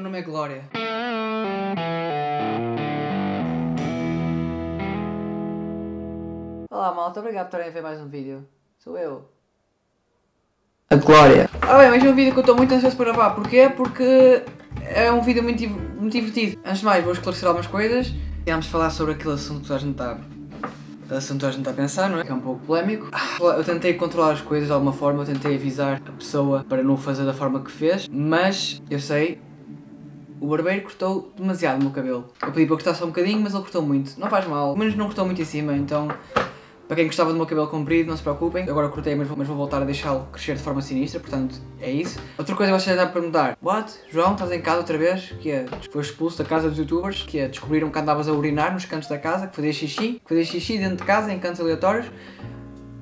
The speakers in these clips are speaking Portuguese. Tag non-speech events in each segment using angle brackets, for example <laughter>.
Meu nome é Glória. Olá malta, obrigado por estarem a ver mais um vídeo. Sou eu. A Glória. Ah bem, mas é um vídeo que eu estou muito ansioso para gravar. Porquê? Porque é um vídeo muito, muito divertido. Antes de mais, vou esclarecer algumas coisas. Vamos falar sobre aquele assunto que a gente está assunto que a gente está a pensar, não é? Que é um pouco polémico. Ah, Eu tentei controlar as coisas de alguma forma, eu tentei avisar a pessoa para não o fazer da forma que fez, mas eu sei, o barbeiro cortou demasiado o meu cabelo. Eu pedi para cortar só um bocadinho, mas ele cortou muito. Não faz mal, mas não cortou muito em cima, então para quem gostava do meu cabelo comprido, não se preocupem. Agora cortei, mas vou, mas vou voltar a deixá-lo crescer de forma sinistra, portanto é isso. Outra coisa que vocês devem perguntar: What? João, estás em casa outra vez? Que é, foi expulso da casa dos youtubers? Que é, descobriram que andavas a urinar nos cantos da casa, que fazias xixi, que fazias xixi dentro de casa, em cantos aleatórios?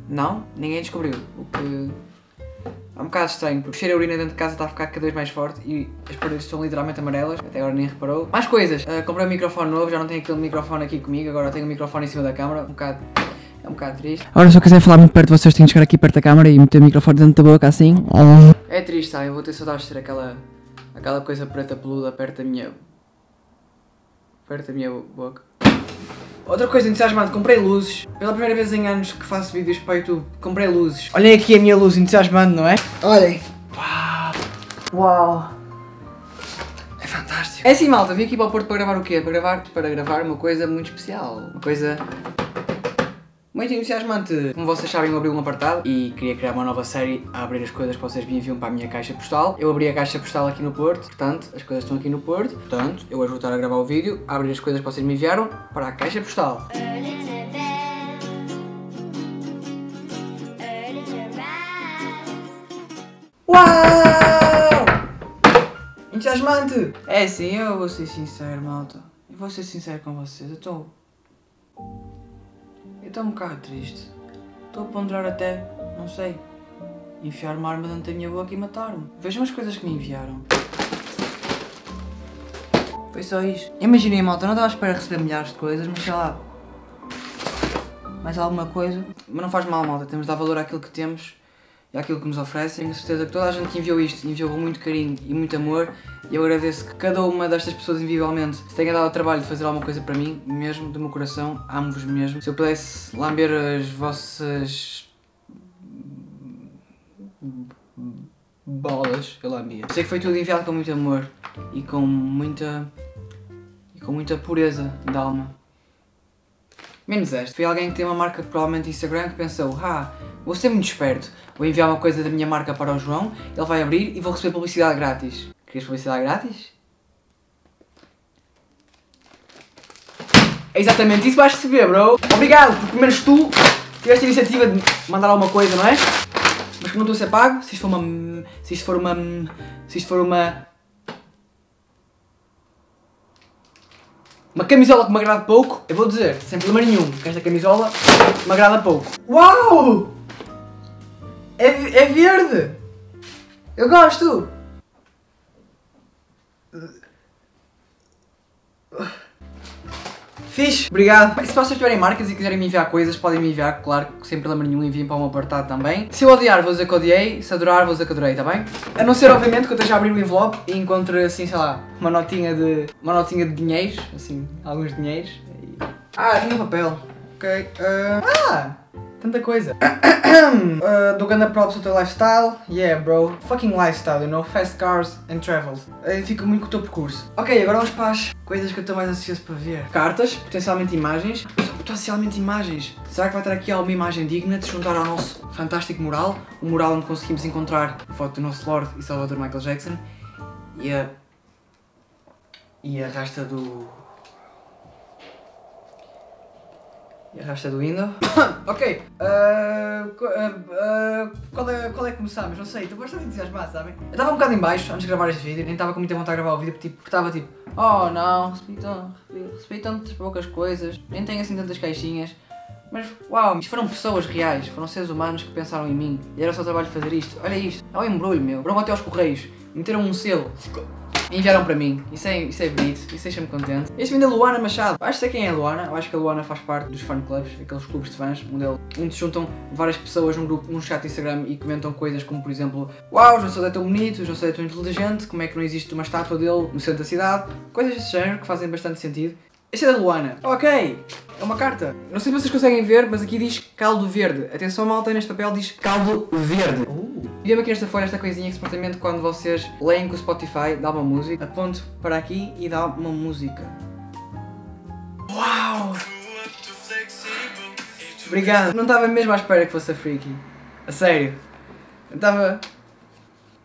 Não, ninguém descobriu. O que é um bocado estranho, porque o cheiro a urina dentro de casa está a ficar cada vez mais forte e as paredes estão literalmente amarelas, até agora nem reparou. Mais coisas, Ah, comprei um microfone novo, já não tenho aquele microfone aqui comigo, agora tenho um microfone em cima da câmara, um bocado. É um bocado triste. Agora, se eu quiser falar muito perto de vocês, tenho de chegar aqui perto da câmara e meter o microfone dentro da boca assim. É triste, sabe? Eu vou ter saudades de ter aquela, aquela coisa preta peluda perto da minha. perto da minha boca. Outra coisa entusiasmante, comprei luzes. Pela primeira vez em anos que faço vídeos para o YouTube, comprei luzes. Olhem aqui a minha luz entusiasmante, não é? Olhem! Uau! Uau! É fantástico. É assim, malta, vim aqui para o Porto para gravar o quê? Para gravar, para gravar uma coisa muito especial. Uma coisa muito entusiasmante. Como vocês sabem, eu abri um apartado e queria criar uma nova série a abrir as coisas que vocês me enviam para a minha caixa postal. Eu abri a caixa postal aqui no Porto, portanto, as coisas estão aqui no Porto. Portanto, eu vou estar a gravar o vídeo, a abrir as coisas que vocês me enviaram para a caixa postal. Uau! Entusiasmante! É sim, eu vou ser sincero, malta. Eu vou ser sincero com vocês. Eu estou. Eu estou um bocado triste. Estou a ponderar até, não sei, enfiar uma arma dentro da minha boca e matar-me. Vejam as coisas que me enviaram. Foi só isto. Imaginem, malta, não estava à espera receber milhares de coisas, mas sei lá. Mais alguma coisa. Mas não faz mal, malta. Temos de dar valor àquilo que temos e àquilo que nos oferecem. Tenho certeza que toda a gente que enviou isto enviou com muito carinho e muito amor. E eu agradeço que cada uma destas pessoas individualmente se tenha dado o trabalho de fazer alguma coisa para mim, mesmo do meu coração. Amo-vos mesmo. Se eu pudesse lamber as vossas. bolas, eu lambia. Sei que foi tudo enviado com muito amor e com muita. e com muita pureza de alma. Menos esta. Foi alguém que tem uma marca provavelmente Instagram que pensou, ah, vou ser muito esperto, vou enviar uma coisa da minha marca para o João, ele vai abrir e vou receber publicidade grátis. Querias publicidade grátis? É exatamente isso que vais receber, bro. Obrigado, porque menos tu tiveste a iniciativa de mandar alguma coisa, não é? Mas como não estou a ser pago, se isto for uma. Se isto for uma. Se isto for uma. Uma camisola que me agrada pouco, eu vou dizer, sem problema nenhum, que esta camisola me agrada pouco. Uau! É, é verde! Eu gosto! Fixe, obrigado. Se vocês tiverem marcas e quiserem me enviar coisas, podem me enviar, claro, sem problema nenhum, enviem para um apartado também. Se eu odiar, vou dizer que odiei, se adorar, vou dizer que adorei, tá bem? A não ser, obviamente, que eu esteja a abrir o envelope e encontre, assim, sei lá, uma notinha de. uma notinha de dinheiros, assim, alguns dinheiros. Ah, tinha papel. Ok. ah, ah! Tanta coisa. <coughs> uh, do Ganda Props ao teu lifestyle. Yeah, bro. Fucking lifestyle, you know? Fast cars and travels. Uh, fico muito com o teu percurso. Ok, agora vamos para as coisas que eu estou mais ansioso para ver. Cartas, potencialmente imagens. Potencialmente imagens. Será que vai ter aqui alguma imagem digna de se juntar ao nosso fantástico mural? O mural onde conseguimos encontrar a foto do nosso Lord e Salvador Michael Jackson. E a. E a rasta do. E a rasta do Windows. ok. Uh, uh, uh, qual, é, qual é que começamos? Não sei, estou bastante entusiasmado, sabem? Eu estava um bocado em baixo antes de gravar este vídeo, nem estava com muita vontade de gravar o vídeo porque tipo, estava tipo, oh não, recebi tantas poucas coisas, nem tenho assim tantas caixinhas. Mas uau, isto foram pessoas reais, foram seres humanos que pensaram em mim e era só trabalho fazer isto. Olha isto, é um embrulho meu. Foram até aos correios, meteram um selo. Enviaram para mim. Isso é, isso é bonito, isso deixa-me contente. Este vem da Luana Machado. Acho que sei quem é a Luana. Eu acho que a Luana faz parte dos fan clubs, aqueles clubes de fãs, onde, onde se juntam várias pessoas num grupo, num chat Instagram e comentam coisas como, por exemplo, Uau, João Sousa é tão bonito, João Sousa é tão inteligente, como é que não existe uma estátua dele no centro da cidade? Coisas desse género que fazem bastante sentido. Este é da Luana. Ok, é uma carta. Não sei se vocês conseguem ver, mas aqui diz caldo verde. Atenção, malta, neste papel diz caldo verde. Uh. E aqui nesta folha esta coisinha que supostamente quando vocês leem com o Spotify dá uma música. Aponto para aqui e dá uma música. Uau! Obrigado. Não estava mesmo à espera que fosse a Freaky. A sério. Não estava...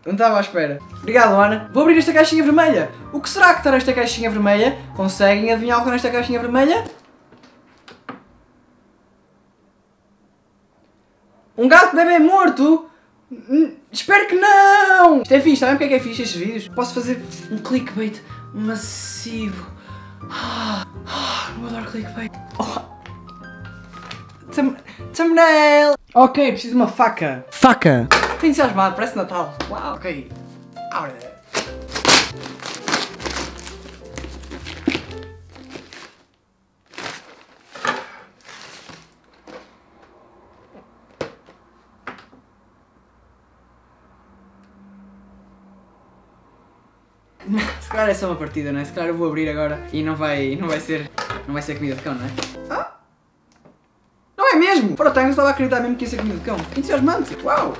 Não estava à espera. Obrigado, Luana. Vou abrir esta caixinha vermelha. O que será que está nesta caixinha vermelha? Conseguem adivinhar o que está nesta caixinha vermelha? Um gato bebê morto? Hum, espero que não! Isto é fixe, sabem porque é que é fixe estes vídeos? Posso fazer um clickbait massivo. Ah, ah, eu adoro clickbait. Oh. Thumb thumbnail! Ok, preciso de uma faca. Faca! Estou entusiasmado, parece Natal. Uau, ok. Abre. Se calhar é só uma partida, não é? Se calhar eu vou abrir agora e não vai, não vai ser, não vai ser comida de cão, não é? Ah! Não é mesmo! Para o time estava a acreditar mesmo que ia ser comida de cão. Entusiasmante! Uau!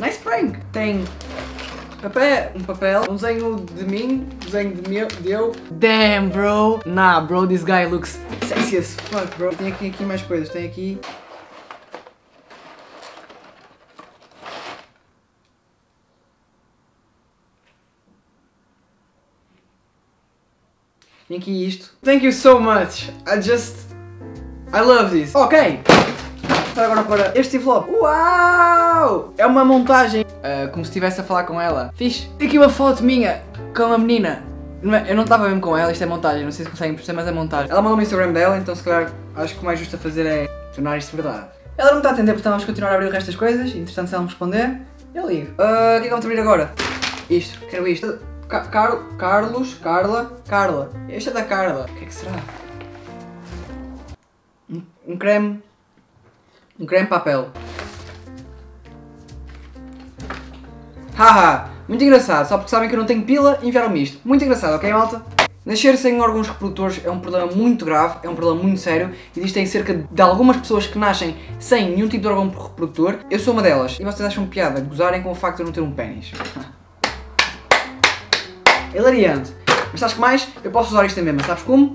Nice prank! Tem papel, um papel, um desenho de mim, um desenho de, meu, de eu. Damn, bro! Nah, bro, this guy looks sexy as fuck, bro. Tem aqui, aqui mais coisas, tem aqui... Tem aqui isto. Thank you so much. I just... I love this. Ok. Agora para este envelope. Uau! É uma montagem. Uh, como se estivesse a falar com ela. Fiz. Tem aqui uma foto minha com uma menina. É, eu não estava mesmo com ela, isto é montagem, não sei se conseguem perceber, mas é montagem. Ela mandou o Instagram dela, então se calhar acho que o mais justo a fazer é tornar isto verdade. Ela não está a atender, portanto vamos continuar a abrir o resto das coisas. Entretanto, se ela me responder, eu ligo. Uh, o que é que vamos abrir agora? Isto, quero isto. Car Carlos, Carla, Carla. Este é da Carla. O que é que será? Um, um creme. Um creme papel. Haha, muito engraçado. Só porque sabem que eu não tenho pila, enviaram-me isto. Muito engraçado, ok malta? Nascer sem órgãos reprodutores é um problema muito grave, é um problema muito sério. Existem cerca de algumas pessoas que nascem sem nenhum tipo de órgão reprodutor. Eu sou uma delas. E vocês acham piada gozarem com o facto de eu não ter um pênis. <laughs> Hilariante. Mas sabes que mais? Eu posso usar isto mesmo, sabes como?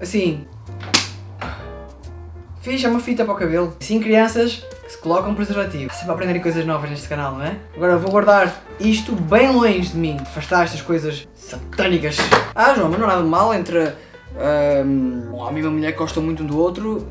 Assim. Fiz uma fita para o cabelo. Sim, crianças que se colocam preservativo. Sempre aprenderem coisas novas neste canal, não é? Agora vou guardar isto bem longe de mim. Afastar estas coisas satânicas. Ah, João, mas não há nada mal entre um, um homem e uma mulher que gostam muito um do outro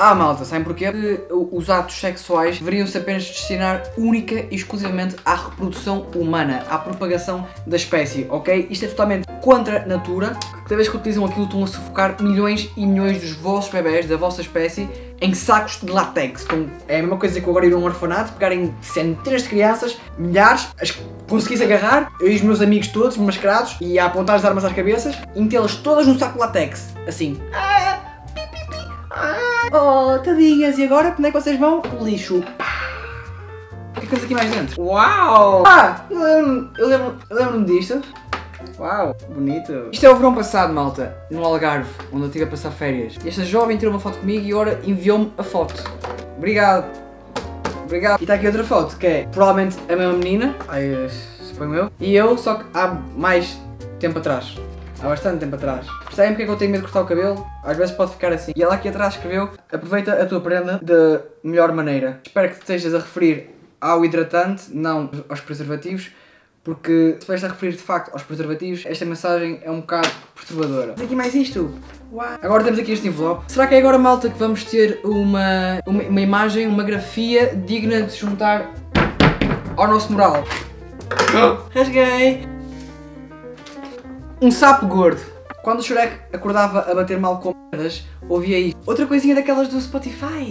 ah, malta, sabem porquê? Porque os atos sexuais deveriam-se apenas destinar única e exclusivamente à reprodução humana, à propagação da espécie, ok? Isto é totalmente contra a natura. Cada vez que utilizam aquilo estão a sufocar milhões e milhões dos vossos bebés, da vossa espécie, em sacos de látex. Então, é a mesma coisa que eu agora ir a um orfanato, pegarem centenas de crianças, milhares, as conseguisse agarrar, eu e os meus amigos todos, mascarados, e a apontar as armas às cabeças, e metê-las todas num saco de látex. Assim. Ah, Oh, tadinhas, e agora como é que vocês vão? Lixo. O que é que temos aqui mais dentro? Uau! Ah, eu lembro-me eu lembro, eu lembro disto. Uau, bonito. Isto é o verão passado, malta, no Algarve, onde eu estive a passar férias. Esta jovem tirou uma foto comigo e agora enviou-me a foto. Obrigado. Obrigado. E está aqui outra foto, que é provavelmente a mesma menina, aí suponho eu, e eu, só que há mais tempo atrás. Há bastante tempo atrás. Percebem porque é que eu tenho medo de cortar o cabelo? Às vezes pode ficar assim. E ela aqui atrás escreveu: aproveita a tua prenda de melhor maneira. Espero que te estejas a referir ao hidratante, não aos preservativos, porque se estiveres a referir de facto aos preservativos, esta mensagem é um bocado perturbadora. Mas aqui mais isto. Uau. Agora temos aqui este envelope. Será que é agora, malta, que vamos ter uma, uma, uma imagem, uma grafia digna de juntar ao nosso moral? Rasguei! Um sapo gordo. Quando o Shrek acordava a bater mal com merdas, ouvia isto. Outra coisinha daquelas do Spotify.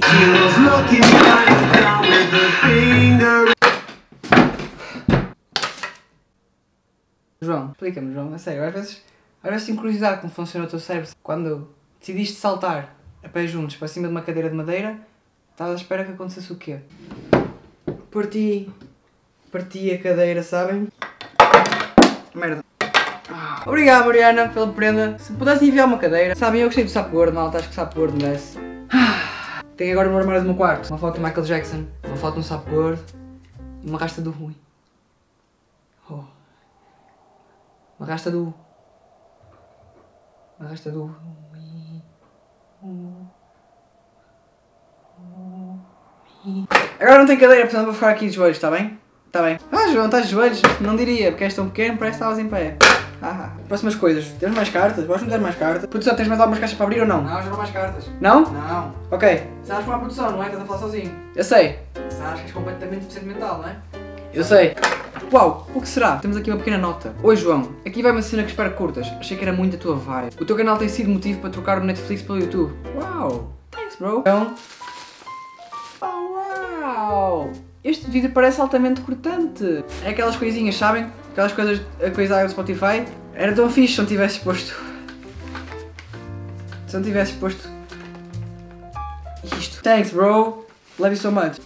João, explica-me, João, a sério. Às vezes, às vezes tenho curiosidade como funciona o teu cérebro. Quando decidiste saltar a pé juntos para cima de uma cadeira de madeira, estavas à espera que acontecesse o quê? Parti. Parti a cadeira, sabem? Merda. Ah. Obrigado, Mariana, pela prenda. Se pudesse enviar uma cadeira. Sabem, eu gostei do sapo gordo, malta. Acho que o sapo gordo merece. Ah. Tenho agora no armário do meu quarto uma foto do Michael Jackson, uma foto de um sapo gordo e uma rasta do Rui. Oh. Uma rasta do. Uma rasta do. Agora não tem cadeira, portanto vou ficar aqui de joelhos, está bem? Está bem. Ah, João, estás de joelhos? Não diria, porque és tão pequeno, parece que estavas em pé. Ah, próximas coisas. Temos mais cartas? De ter mais cartas? Produção, tens mais algumas caixas para abrir ou não? Não, já não mais cartas. Não? Não. Ok. Sabes como é a produção, não é? Estás a falar sozinho. Eu sei. Sabes que és completamente sentimental, não é? Eu sei. Uau, o que será? Temos aqui uma pequena nota. Oi João, aqui vai uma cena que espero curtas. Achei que era muito a tua vibe. O teu canal tem sido motivo para trocar o Netflix pelo YouTube. Uau, thanks bro. Então... Oh, uau! Este vídeo parece altamente cortante. É aquelas coisinhas, sabem? Aquelas coisas a coisa do Spotify. Era tão fixe se não tivesses posto. Se não tivesses posto. Isto. Thanks bro. Love you so much.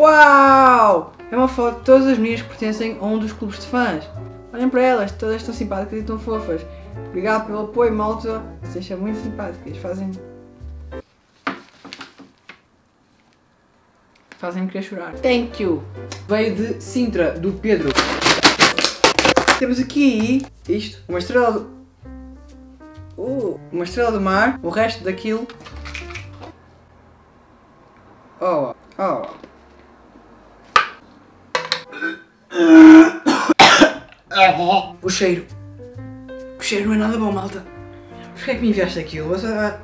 Uau! É uma foto de todas as meninas que pertencem a um dos clubes de fãs. Olhem para elas, todas tão simpáticas e tão fofas. Obrigado pelo apoio, malta. Vocês são muito simpáticas, fazem. Fazem-me querer chorar. Thank you! Veio de Sintra, do Pedro. Temos aqui isto, uma estrela do. Uh, uma estrela do mar, o resto daquilo. Oh, oh. O cheiro. O cheiro não é nada bom, malta. Porquê é que me enviaste aquilo? Você já...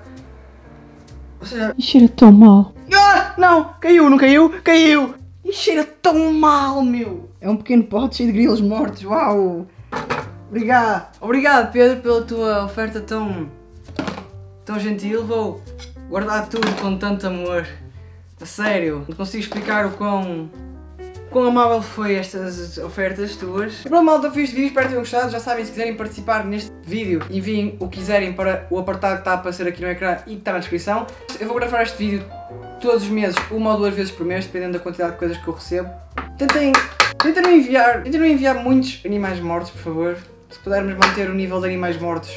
Você já... E cheira tão mal. Ah! Não! Caiu, não caiu? Caiu! E cheira tão mal, meu! É um pequeno pote cheio de grilos mortos. Uau! Obrigado! Obrigado, Pedro, pela tua oferta tão... tão gentil. Vou guardar tudo com tanto amor. A sério, não consigo explicar o quão quão amável foi estas ofertas tuas. E pronto, malta, fiz este vídeo, espero que tenham gostado. Já sabem, se quiserem participar neste vídeo, enviem o que quiserem para o apartado que está a aparecer aqui no ecrã e que está na descrição. Eu vou gravar este vídeo todos os meses, uma ou duas vezes por mês, dependendo da quantidade de coisas que eu recebo. Tentem, tentem, não, enviar, tentem não enviar muitos animais mortos, por favor. Se pudermos manter o nível de animais mortos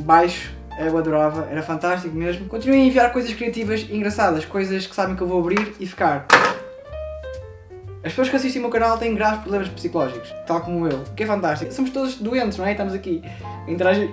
baixo, eu adorava, era fantástico mesmo. Continuem a enviar coisas criativas e engraçadas, coisas que sabem que eu vou abrir e ficar. As pessoas que assistem o meu canal têm graves problemas psicológicos, tal como eu, que é fantástico. Somos todos doentes, não é? Estamos aqui a interagir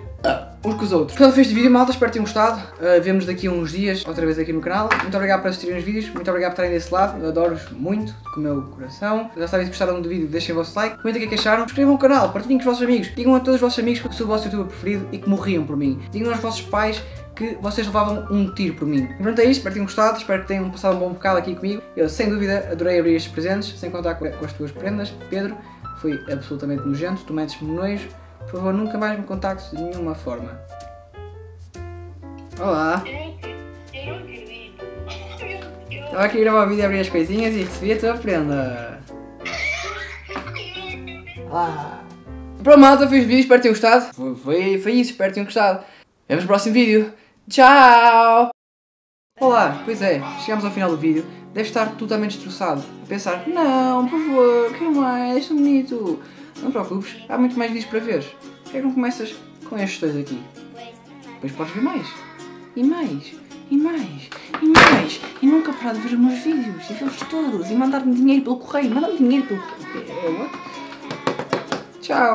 uns com os outros. Portanto, foi este vídeo, malta, espero que tenham gostado. Uh, Vemo-nos daqui a uns dias, outra vez aqui no canal. Muito obrigado por assistirem os vídeos, muito obrigado por estarem desse lado, eu adoro-vos muito, com o meu coração. Já sabem, se gostaram do vídeo, deixem o vosso like, comentem o que é acharam, subscrevam o canal, partilhem com os vossos amigos, digam a todos os vossos amigos que sou o vosso youtuber preferido e que morriam por mim. Digam aos vossos pais que vocês levavam um tiro por mim. Pronto, é isto, espero que tenham gostado, espero que tenham passado um bom bocado aqui comigo. Eu, sem dúvida, adorei abrir estes presentes, sem contar com, as tuas prendas, Pedro. Foi absolutamente nojento, tu metes-me nojo. Por favor, nunca mais me contactes de nenhuma forma. Olá! Estava aqui a gravar o vídeo e abrir as coisinhas e recebi a tua prenda. <laughs> Ah. Pronto, malta, fiz o vídeo, espero que tenham gostado. Foi, foi, foi isso, espero que tenham gostado. Vemos no próximo vídeo. Tchau! Olá, pois é, chegamos ao final do vídeo. Deve estar totalmente destroçado. A pensar, não, por favor, quero mais, és tão bonito. Não te preocupes, há muito mais vídeos para ver. Por que é que não começas com estes dois aqui? Depois podes ver mais. E mais. E mais. E mais. E nunca parar de ver os meus vídeos. E vê-los todos. E mandar-me dinheiro pelo correio. Mandar-me dinheiro pelo correio. Tchau.